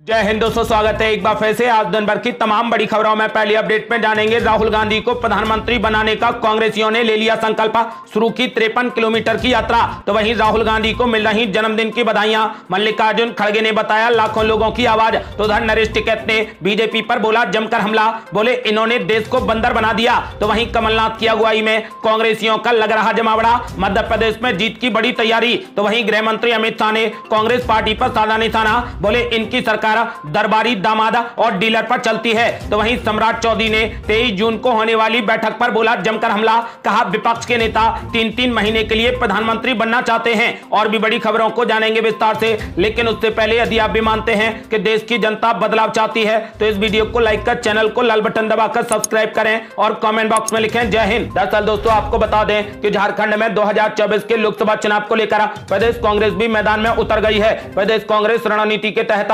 जय हिंद दोस्तों, स्वागत है एक बार फिर से। आज दिन भर की तमाम बड़ी खबरों में पहली अपडेट में जानेंगे। राहुल गांधी को प्रधानमंत्री बनाने का कांग्रेसियों ने ले लिया संकल्प। शुरू की तिरपन किलोमीटर की यात्रा तो वहीं राहुल गांधी को मिल रही जन्मदिन की बधाइयाँ। मल्लिकार्जुन खड़गे ने बताया, लाखों लोगों की आवाज़। तो उधर नरेश टिकैत ने बीजेपी पर बोला जमकर हमला। बोले, इन्होंने देश को बंदर बना दिया। तो वही कमलनाथ की अगुवाई में कांग्रेसियों का लग रहा जमावड़ा। मध्य प्रदेश में जीत की बड़ी तैयारी। तो वही गृह मंत्री अमित शाह ने कांग्रेस पार्टी पर साधा निशाना। बोले, इनकी सरकार दरबारी दामादा और डीलर पर चलती है। तो वहीं सम्राट चौधरी ने 23 जून को होने वाली बैठक पर बोला, जमकर हमला, कहा, विपक्ष के नेता तीन तीन महीने के लिए प्रधानमंत्री बनना चाहते हैं और भी बड़ी खबरों को जानेंगे विस्तार से, लेकिन उससे पहले यदि आप भी मानते हैं कि देश की जनता बदलाव चाहती है तो इस वीडियो को लाइक कर, चैनल को लाल बटन दबाकर सब्सक्राइब करें और कमेंट बॉक्स में लिखें, जय हिंद। दरअसल दोस्तों, आपको बता दें कि झारखंड में 2024 के लोकसभा चुनाव को लेकर प्रदेश कांग्रेस भी मैदान में उतर गई है। प्रदेश कांग्रेस रणनीति के तहत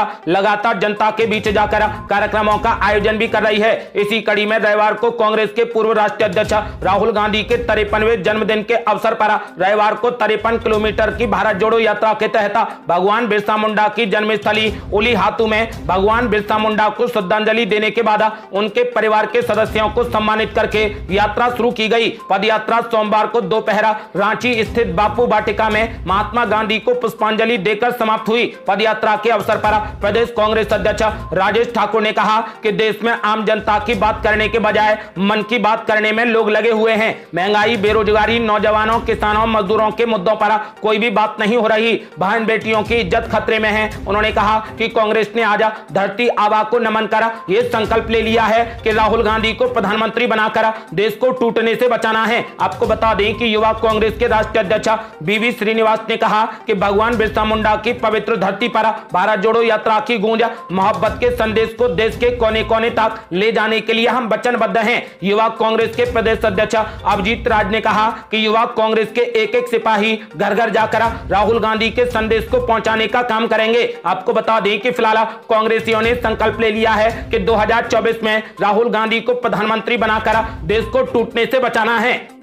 लगातार जनता के बीच जाकर कार्यक्रमों का आयोजन भी कर रही है। इसी कड़ी में रविवार को कांग्रेस के पूर्व राष्ट्रीय अध्यक्ष राहुल गांधी के तिरपनवे जन्मदिन के अवसर पर रविवार को तिरपन किलोमीटर की भारत जोड़ो यात्रा के तहत भगवान बिरसा मुंडा की जन्मस्थली उली हाथू में भगवान बिरसा मुंडा को श्रद्धांजलि देने के बाद उनके परिवार के सदस्यों को सम्मानित करके यात्रा शुरू की गई। पद यात्रा सोमवार को दोपहर रांची स्थित बापू वाटिका में महात्मा गांधी को पुष्पांजलि देकर समाप्त हुई। पद यात्रा के अवसर पर प्रदेश कांग्रेस अध्यक्ष राजेश ठाकुर ने कहा कि देश में आम जनता की बात करने के बजाय मन की बात करने में लोग लगे हुए हैं। महँगाई, बेरोजगारी, नौजवानों, किसानों, मजदूरों के मुद्दों पर कोई भी बात नहीं हो रही। बहन बेटियों की इज़्ज़त खतरे में है। उन्होंने कहा कि कांग्रेस ने आज धरती आवा को नमन कर यह संकल्प ले लिया है कि राहुल गांधी को प्रधानमंत्री बनाकर देश को टूटने से बचाना है। आपको बता दें कि युवा कांग्रेस के राष्ट्रीय अध्यक्ष बीवी श्रीनिवास ने कहा कि भगवान बिरसा मुंडा की पवित्र धरती पर भारत जोड़ो यात्रा की गूंज मोहब्बत के संदेश को देश के कोने कोने तक ले जाने के लिए हम वचनबद्ध हैं। युवा कांग्रेस के प्रदेश अध्यक्ष अभिजीत राज ने कहा कि युवा कांग्रेस के एक एक सिपाही घर घर जाकर राहुल गांधी के संदेश को पहुँचाने का काम करेंगे। आपको बता दें कि फ़िलहाल कांग्रेसियों ने संकल्प ले लिया है कि 2024 में राहुल गांधी को प्रधानमंत्री बनाकर देश को टूटने से बचाना है।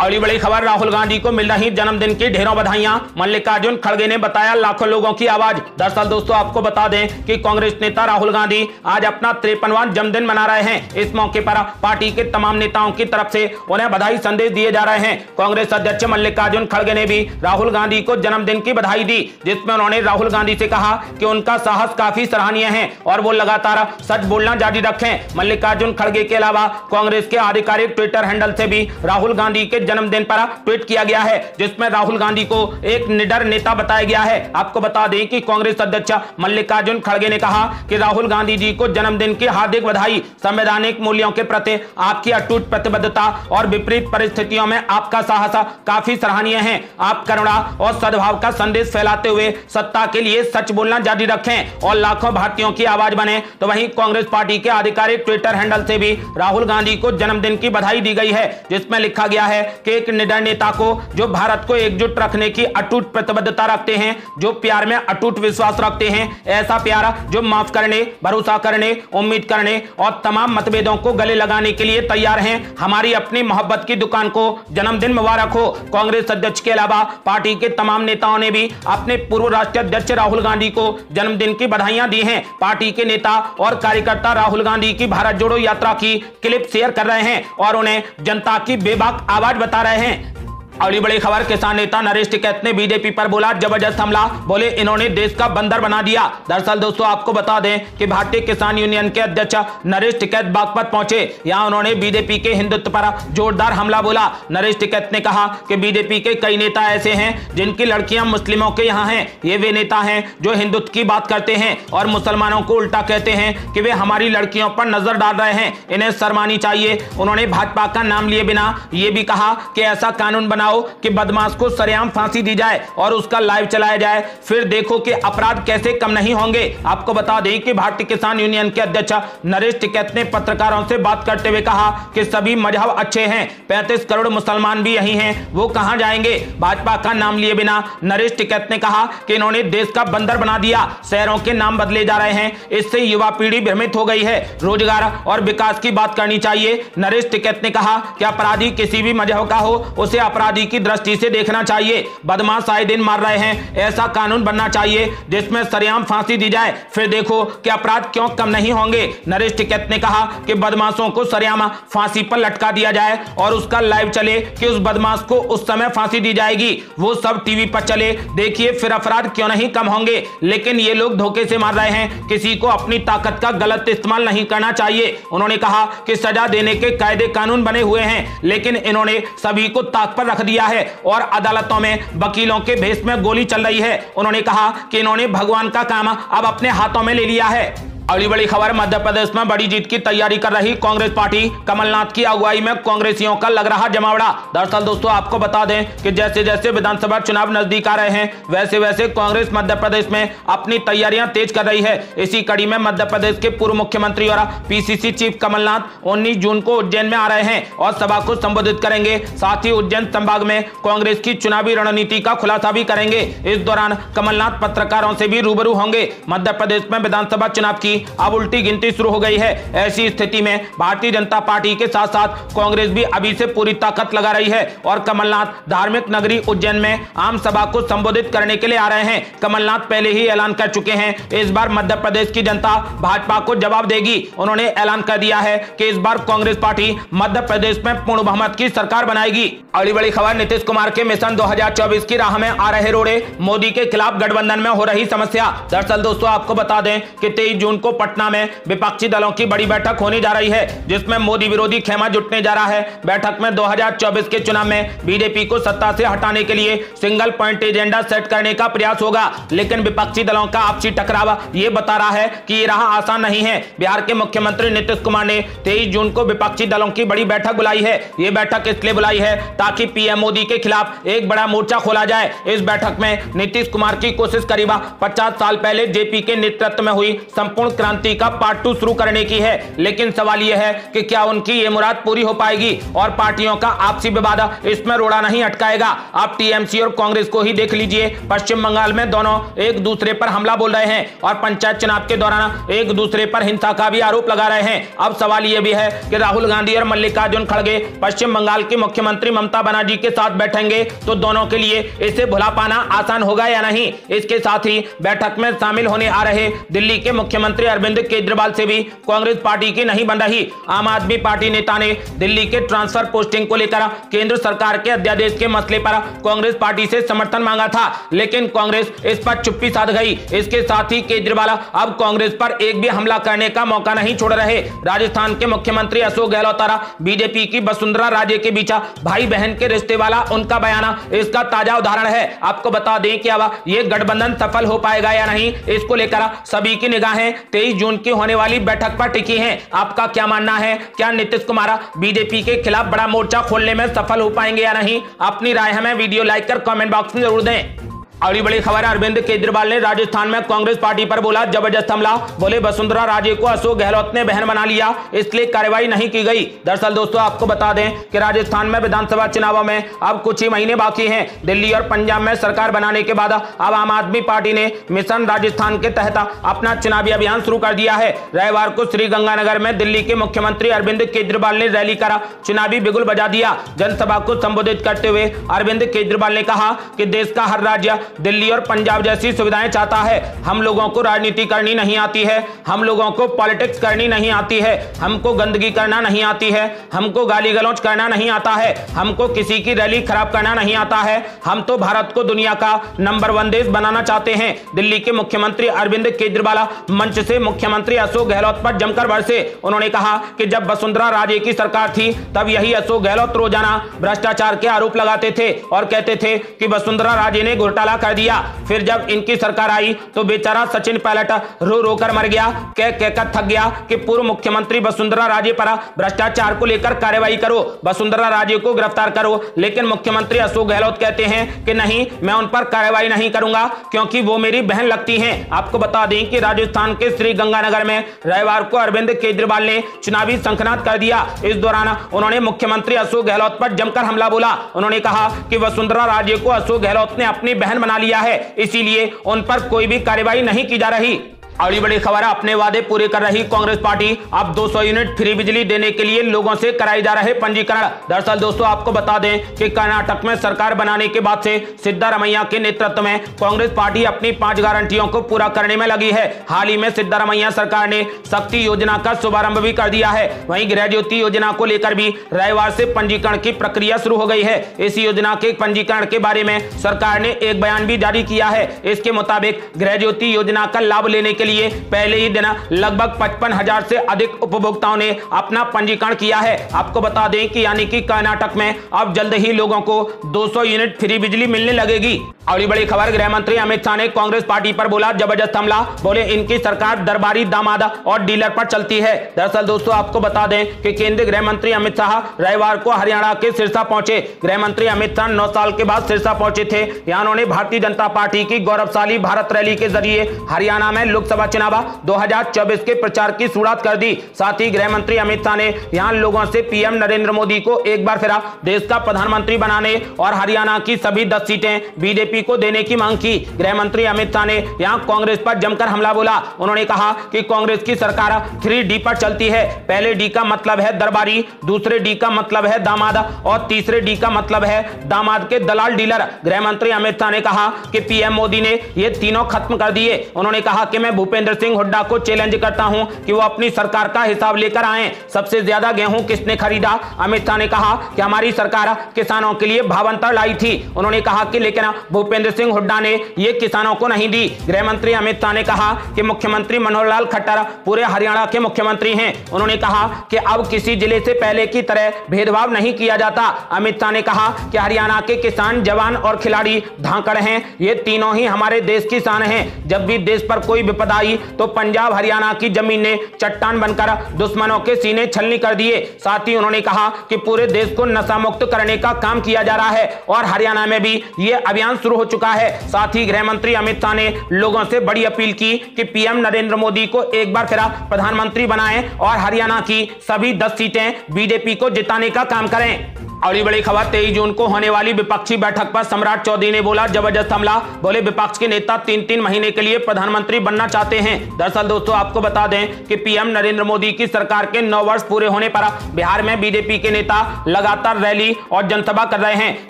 अगली बड़ी खबर, राहुल गांधी को मिल रही जन्मदिन की ढेरों बधाइयाँ। मल्लिकार्जुन खड़गे ने बताया लाखों लोगों की आवाज़। दरअसल दोस्तों, आपको बता दें कि कांग्रेस नेता राहुल गांधी आज अपना तिरपनवा जन्मदिन मना रहे हैं। इस मौके पर पार्टी के तमाम नेताओं की तरफ़ से उन्हें बधाई संदेश दिए जा रहे हैं। कांग्रेस अध्यक्ष मल्लिकार्जुन खड़गे ने भी राहुल गांधी को जन्मदिन की बधाई दी, जिसमें उन्होंने राहुल गांधी से कहा कि उनका साहस काफ़ी सराहनीय है और वो लगातार सच बोलना जारी रखें। मल्लिकार्जुन खड़गे के अलावा कांग्रेस के आधिकारिक ट्विटर हैंडल से भी राहुल गांधी के जन्मदिन पर ट्वीट किया गया है, जिसमें राहुल गांधी को एक निडर नेता बताया गया है। आपको बता दें कि कांग्रेस अध्यक्ष मल्लिकार्जुन खड़गे ने कहा कि राहुल गांधी जी को जन्मदिन की हार्दिक बधाई, संवैधानिक मूल्यों के प्रति आपकी अटूट प्रतिबद्धता और विपरीत परिस्थितियों में आपका साहस काफ़ी सराहनीय है। आप करुणा और सद्भाव का संदेश फैलाते हुए सत्ता के लिए सच बोलना जारी रखें और लाखों भारतीयों की आवाज़ बने। तो वहीं कांग्रेस पार्टी के आधिकारिक ट्विटर हैंडल से भी राहुल गांधी को जन्मदिन की बधाई दी गई है, जिसमें लिखा गया है कि एक निडर नेता को जो भारत को एकजुट रखने की अटूट प्रतिबद्धता रखते हैं, जो प्यार में अटूट विश्वास रखते हैं, ऐसा प्यार जो माफ़ करने, भरोसा करने, उम्मीद करने और तमाम मतभेदों को गले लगाने के लिए तैयार हैं। हमारी अपनी मोहब्बत की दुकान को जन्मदिन मुबारक हो। कांग्रेस अध्यक्ष के अलावा पार्टी के तमाम नेताओं ने भी अपने पूर्व राष्ट्रीय अध्यक्ष राहुल गांधी को जन्मदिन की बधाइयाँ दी हैं। पार्टी के नेता और कार्यकर्ता राहुल गांधी की भारत जोड़ो यात्रा की क्लिप शेयर कर रहे हैं और उन्हें जनता की बेबाक आवाज़ बता रहे हैं। अगली बड़ी खबर, किसान नेता नरेश टिकैत ने बीजेपी पर बोला ज़बरदस्त हमला। बोले, इन्होंने देश का बंदर बना दिया। दरअसल दोस्तों, आपको बता दें कि भारतीय किसान यूनियन के अध्यक्ष नरेश टिकैत बागपत पहुँचे। यहाँ उन्होंने बीजेपी के हिंदुत्व पर जोरदार हमला बोला। नरेश टिकैत ने कहा कि बीजेपी के कई नेता ऐसे हैं जिनकी लड़कियाँ मुस्लिमों के यहाँ हैं। ये वे नेता हैं जो हिंदुत्व की बात करते हैं और मुसलमानों को उल्टा कहते हैं कि वे हमारी लड़कियों पर नज़र डाल रहे हैं। इन्हें शर्मानी चाहिए। उन्होंने भाजपा का नाम लिए बिना ये भी कहा कि ऐसा कानून बना बनाओ कि बदमाश को सरेआम फांसी दी जाए और उसका लाइव चलाया जाए। फिर देखो कि अपराध कैसे कम नहीं होंगे। आपको बता दें कि भारतीय किसान यूनियन के अध्यक्ष नरेश टिकैत ने पत्रकारों से बात करते हुए कहा कि सभी मज़हब अच्छे हैं, पैंतीस करोड़ मुसलमान भी यही हैं, वो कहाँ जाएँगे? भाजपा का नाम लिए बिना नरेश टिकैत ने कहा कि इन्होंने देश का बंदर बना दिया, शहरों के नाम बदले जा रहे हैं, इससे युवा पीढ़ी भ्रमित हो गई है। रोज़गार और विकास की बात करनी चाहिए, नरेश टिकैत ने कहा कि अपराधी किसी भी मज़हब का हो, उसे अपराधी आतंकवादी की दृष्टि से देखना चाहिए। बदमाश आए दिन मार रहे हैं। ऐसा कानून बनना चाहिए, जिसमें सरेआम फांसी दी जाए। फिर देखो कि अपराध क्यों कम नहीं होंगे। नरेश टिकैत ने कहा कि बदमाशों को सरेआम फांसी पर लटका दिया जाए और उसका लाइव चले कि उस बदमाश को उस समय फांसी दी जाएगी। वो सब टीवी पर चले। देखिए, फिर अपराध क्यों नहीं कम होंगे। लेकिन ये लोग धोखे से मार रहे हैं। किसी को अपनी ताकत का गलत इस्तेमाल नहीं करना चाहिए। उन्होंने कहा कि सजा देने के कायदे कानून बने हुए हैं। लेकिन इन्होंने सभी को ताक पर रख दिया है और अदालतों में वकीलों के भेष में गोली चल रही है। उन्होंने कहा कि इन्होंने भगवान का काम अब अपने हाथों में ले लिया है। अगली बड़ी खबर मध्य प्रदेश में बड़ी जीत की तैयारी कर रही कांग्रेस पार्टी। कमलनाथ की अगुवाई में कांग्रेसियों का लग रहा जमावड़ा। दरअसल दोस्तों, आपको बता दें कि जैसे जैसे विधानसभा चुनाव नज़दीक आ रहे हैं वैसे वैसे कांग्रेस मध्य प्रदेश में अपनी तैयारियाँ तेज कर रही है। इसी कड़ी में मध्य प्रदेश के पूर्व मुख्यमंत्री और पीसीसी चीफ कमलनाथ उन्नीस जून को उज्जैन में आ रहे हैं और सभा को संबोधित करेंगे। साथ ही उज्जैन संभाग में कांग्रेस की चुनावी रणनीति का खुलासा भी करेंगे। इस दौरान कमलनाथ पत्रकारों से भी रूबरू होंगे। मध्य प्रदेश में विधानसभा चुनाव की अब उल्टी गिनती शुरू हो गई है। ऐसी स्थिति में भारतीय जनता पार्टी के साथ साथ कांग्रेस भी अभी से पूरी ताकत लगा रही है और कमलनाथ धार्मिक नगरी उज्जैन में आम सभा को संबोधित करने के लिए आ रहे हैं। कमलनाथ पहले ही ऐलान कर चुके हैं। इस बार मध्य प्रदेश की जनता भाजपा को जवाब देगी। उन्होंने ऐलान कर दिया है कि इस बार कांग्रेस पार्टी मध्य प्रदेश में पूर्ण बहुमत की सरकार बनाएगी। अगली बड़ी खबर, नीतीश कुमार के मिशन 2024 की राह में आ रहे रोड़े। मोदी के खिलाफ गठबंधन में हो रही समस्या। दरअसल दोस्तों, आपको बता दें कि तेईस जून को पटना में विपक्षी दलों की बड़ी बैठक होने जा रही है, जिसमें मोदी विरोधी खेमा जुटने जा रहा है। बैठक में 2024 के चुनाव में बीजेपी को सत्ता से हटाने के लिए सिंगल पॉइंट एजेंडा सेट करने का प्रयास होगा, लेकिन विपक्षी दलों का आपसी टकराव ये बता रहा है कि ये राह आसान नहीं है। बिहार के मुख्यमंत्री नीतीश कुमार ने तेईस जून को विपक्षी दलों की बड़ी बैठक बुलाई है। ये बैठक इसलिए बुलाई है ताकि पीएम मोदी के खिलाफ एक बड़ा मोर्चा खोला जाए। इस बैठक में नीतीश कुमार की कोशिश करीब पचास साल पहले जेपी के नेतृत्व में हुई संपूर्ण क्रांति का पार्ट टू शुरू करने की है। लेकिन सवाल यह है कि क्या उनकी ये मुराद पूरी हो पाएगी और पार्टियों का आपसी विवाद इसमें रोड़ा नहीं अटकाएगा? आप टीएमसी और कांग्रेस को ही देख लीजिए। पश्चिम बंगाल में दोनों एक दूसरे पर हमला बोल रहे हैं और पंचायत चुनाव के दौरान एक दूसरे पर हिंसा का भी आरोप लगा रहे हैं। अब सवाल यह भी है कि राहुल गांधी और मल्लिकार्जुन खड़गे पश्चिम बंगाल की मुख्यमंत्री ममता बनर्जी के साथ बैठेंगे तो दोनों के लिए इसे भुला पाना आसान होगा या नहीं? इसके साथ ही बैठक में शामिल होने आ रहे दिल्ली के मुख्यमंत्री अरविंद केजरीवाल से भी कांग्रेस पार्टी की नहीं बन रही। आम आदमी पार्टी नेता ने दिल्ली के ट्रांसफ़र पोस्टिंग को लेकर केंद्र सरकार के अध्यादेश के मसले पर कांग्रेस पार्टी से समर्थन मांगा था, लेकिन कांग्रेस इस पर चुप्पी साध गई। इसके साथ ही केजरीवाल अब कांग्रेस पर एक भी हमला करने का मौका नहीं छोड़ रहे। राजस्थान के मुख्यमंत्री अशोक गहलोत और बीजेपी की वसुंधरा राजे के बीच भाई बहन के रिश्ते वाला उनका बयान, इसका ताज़ा उदाहरण है। आपको बता दें कि अब ये गठबंधन सफल हो पाएगा या नहीं, इसको लेकर सभी की निगाहें तेईस जून की होने वाली बैठक पर टिकी हैं। आपका क्या मानना है? क्या नीतीश कुमार बीजेपी के खिलाफ बड़ा मोर्चा खोलने में सफल हो पाएँगे या नहीं? अपनी राय हमें वीडियो लाइक कर कमेंट बॉक्स में ज़रूर दें। अगली बड़ी खबर है, अरविंद केजरीवाल ने राजस्थान में कांग्रेस पार्टी पर बोला ज़बरदस्त हमला। बोले, वसुंधरा राजे को अशोक गहलोत ने बहन बना लिया, इसलिए कार्रवाई नहीं की गई। दरअसल दोस्तों, आपको बता दें कि राजस्थान में विधानसभा चुनावों में अब कुछ ही महीने बाकी हैं। दिल्ली और पंजाब में सरकार बनाने के बाद अब आम आदमी पार्टी ने मिशन राजस्थान के तहत अपना चुनावी अभियान शुरू कर दिया है। रविवार को श्रीगंगानगर में दिल्ली के मुख्यमंत्री अरविंद केजरीवाल ने रैली कर, चुनावी बिगुल बजा दिया। जनसभा को संबोधित करते हुए अरविंद केजरीवाल ने कहा कि देश का हर राज्य दिल्ली और पंजाब जैसी सुविधाएँ चाहता है। हम लोगों को राजनीति करनी नहीं आती है। हम लोगों को पॉलिटिक्स करनी नहीं आती है। हमको गंदगी करना नहीं आती है। हमको गाली गलौच करना नहीं आता है। हमको किसी की रैली खराब करना नहीं आता है। हम तो भारत को दुनिया का नंबर वन देश बनाना चाहते हैं। दिल्ली के मुख्यमंत्री अरविंद केजरीवाल मंच से मुख्यमंत्री अशोक गहलोत पर जमकर बरसे। उन्होंने कहा कि जब वसुंधरा राजे की सरकार थी, तब यही अशोक गहलोत रोज़ाना भ्रष्टाचार के आरोप लगाते थे और कहते थे कि वसुंधरा राजे ने घोटाला कर दिया। फिर जब इनकी सरकार आई तो बेचारा सचिन पायलट रो रो कर मर गया। कह कहकर थक गया कि पूर्व मुख्यमंत्री वसुंधरा राजे पर भ्रष्टाचार को लेकर कार्रवाई करो, वसुंधरा राजे को गिरफ़्तार करो। लेकिन मुख्यमंत्री अशोक गहलोत कहते हैं कि नहीं, मैं उन पर कार्रवाई नहीं करूँगा, क्योंकि वो मेरी बहन लगती है। आपको बता दें कि राजस्थान के श्री गंगानगर में रविवार को अरविंद केजरीवाल ने चुनावी संखनाद कर दिया। इस दौरान उन्होंने मुख्यमंत्री अशोक गहलोत पर जमकर हमला बोला। उन्होंने कहा कि वसुंधरा राजे को अशोक गहलोत ने अपनी बहन बना लिया है। इसीलिए उन पर कोई भी कार्यवाही नहीं की जा रही। अगली बड़ी खबर है, अपने वादे पूरे कर रही कांग्रेस पार्टी। अब 200 यूनिट फ्री बिजली देने के लिए लोगों से कराई जा रहे पंजीकरण। दरअसल दोस्तों, आपको बता दें कि कर्नाटक में सरकार बनाने के बाद से सिद्धारमैया के नेतृत्व में कांग्रेस पार्टी अपनी पाँच गारंटियों को पूरा करने में लगी है। हाल ही में सिद्धारमैया सरकार ने शक्ति योजना का शुभारंभ भी कर दिया है। वही गृह ज्योति योजना को लेकर भी रविवार से पंजीकरण की प्रक्रिया शुरू हो गई है। इस योजना के पंजीकरण के बारे में सरकार ने एक बयान भी जारी किया है। इसके मुताबिक गृह ज्योति योजना का लाभ लेने के लिए पहले ही दिन। लगभग पचपन हज़ार से अधिक उपभोक्ताओं ने अपना पंजीकरण किया है। आपको बता दें कि यानी कि कर्नाटक में अब जल्द ही लोगों को 200 यूनिट फ्री बिजली मिलने लगेगी। अगली बड़ी खबर गृह मंत्री अमित शाह ने कांग्रेस पार्टी पर बोला, ज़बरदस्त हमला। बोले, इनकी सरकार दरबारी दामादा और डीलर पर चलती है। दरअसल दोस्तों, आपको बता दें कि केंद्रीय गृह मंत्री अमित शाह रविवार को हरियाणा के सिरसा पहुँचे। गृह मंत्री अमित शाह नौ साल के बाद सिरसा पहुँचे थे। यहाँ उन्होंने भारतीय जनता पार्टी की गौरवशाली भारत रैली के ज़रिए हरियाणा में लोकसभा चुनाव 2024 के प्रचार की शुरुआत कर दी। साथ ही गृह मंत्री अमित शाह ने यहाँ लोगों से पीएम नरेंद्र मोदी को एक बार फिर देश का प्रधानमंत्री बनाने और हरियाणा की सभी दस सीटें बीजेपी को देने की मांग की। गृह मंत्री अमित शाह ने यहाँ कांग्रेस पर जमकर हमला बोला। उन्होंने कहा कि कांग्रेस की सरकार थ्री डी पर चलती है। पहले डी का मतलब है दरबारी, दूसरे डी का मतलब है दामाद और तीसरे डी का मतलब है दामाद के दलाल डीलर। गृह मंत्री अमित शाह ने कहा कि पीएम मोदी ने ये तीनों खत्म कर दिए। उन्होंने कहा कि मैं भूपेंद्र सिंह हुड्डा को चैलेंज करता हूँ कि वो अपनी सरकार का हिसाब लेकर आए। सबसे ज़्यादा गेहूँ किसने खरीदा? अमित शाह ने कहा कि हमारी सरकार किसानों के लिए भावंतर लाई थी। उन्होंने कहा कि लेकिन भूपेंद्र सिंह हुड्डा ने ये किसानों को नहीं दी। गृह मंत्री अमित शाह ने कहा कि मुख्यमंत्री मनोहर लाल खट्टर पूरे हरियाणा के मुख्यमंत्री हैं। उन्होंने कहा कि अब किसी ज़िले से पहले की तरह भेदभाव नहीं किया जाता। अमित शाह ने कहा कि हरियाणा के किसान, जवान और खिलाड़ी धांकड़ हैं। ये तीनों ही हमारे देश की शान हैं। जब भी देश पर कोई विपदा आई तो पंजाब हरियाणा की ज़मीन ने चट्टान बनकर दुश्मनों के सीने छलनी कर दिए। साथ ही उन्होंने कहा कि पूरे देश को नशा मुक्त करने का काम किया जा रहा है और हरियाणा में भी ये अभियान शुरू हो चुका है। साथ ही गृह मंत्री अमित शाह ने लोगों से बड़ी अपील की कि पीएम नरेंद्र मोदी को एक बार फिर प्रधानमंत्री बनाएँ और हरियाणा की सभी दस सीटें बीजेपी को जिताने का काम करें। अगली बड़ी खबर, तेईस जून को होने वाली विपक्षी बैठक पर सम्राट चौधरी ने बोला, ज़बरदस्त हमला। बोले, विपक्ष के नेता तीन तीन महीने के लिए प्रधानमंत्री बनना चाहते हैं। दरअसल दोस्तों, आपको बता दें कि पीएम नरेंद्र मोदी की सरकार के नौ वर्ष पूरे होने पर बिहार में बीजेपी के नेता लगातार रैली और जनसभा कर रहे हैं।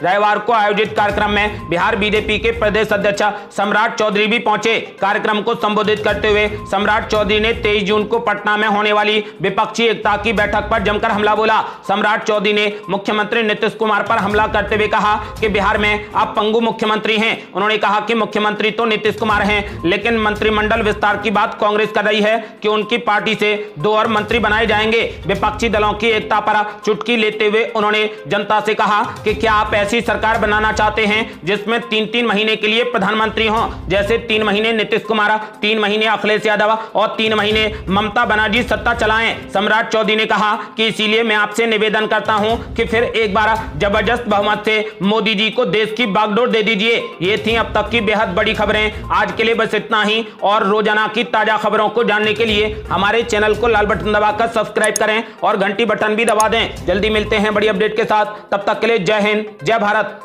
रविवार को आयोजित कार्यक्रम में बिहार बीजेपी के प्रदेश अध्यक्ष सम्राट चौधरी भी पहुँचे। कार्यक्रम को संबोधित करते हुए सम्राट चौधरी ने तेईस जून को पटना में होने वाली विपक्षी एकता की बैठक पर जमकर हमला बोला। सम्राट चौधरी ने मुख्यमंत्री नीतीश कुमार पर हमला करते हुए कहा कि बिहार में आप पंगु मुख्यमंत्री हैं। उन्होंने कहा कि मुख्यमंत्री तो नीतीश कुमार हैं, लेकिन मंत्रिमंडल विस्तार की बात कांग्रेस कर रही है कि उनकी पार्टी से दो और मंत्री बनाए जाएँगे। विपक्षी दलों की एकता पर चुटकी लेते हुए उन्होंने जनता से कहा कि क्या आप ऐसी सरकार बनाना चाहते हैं जिसमें तीन तीन महीने के लिए प्रधानमंत्री हों? जैसे तीन महीने नीतीश कुमार, तीन महीने अखिलेश यादव और तीन महीने ममता बनर्जी सत्ता चलाएँ। सम्राट चौधरी ने कहा कि इसीलिए मैं आपसे निवेदन करता हूँ कि फिर एक बार ज़बरदस्त बहुमत से मोदी जी को देश की बागडोर दे दीजिए। ये थी अब तक की बेहद बड़ी खबरें। आज के लिए बस इतना ही और रोज़ाना की ताज़ा खबरों को जानने के लिए हमारे चैनल को लाल बटन दबाकर सब्सक्राइब करें और घंटी बटन भी दबा दें। जल्दी मिलते हैं बड़ी अपडेट के साथ। तब तक के लिए जय हिंद, जय भारत।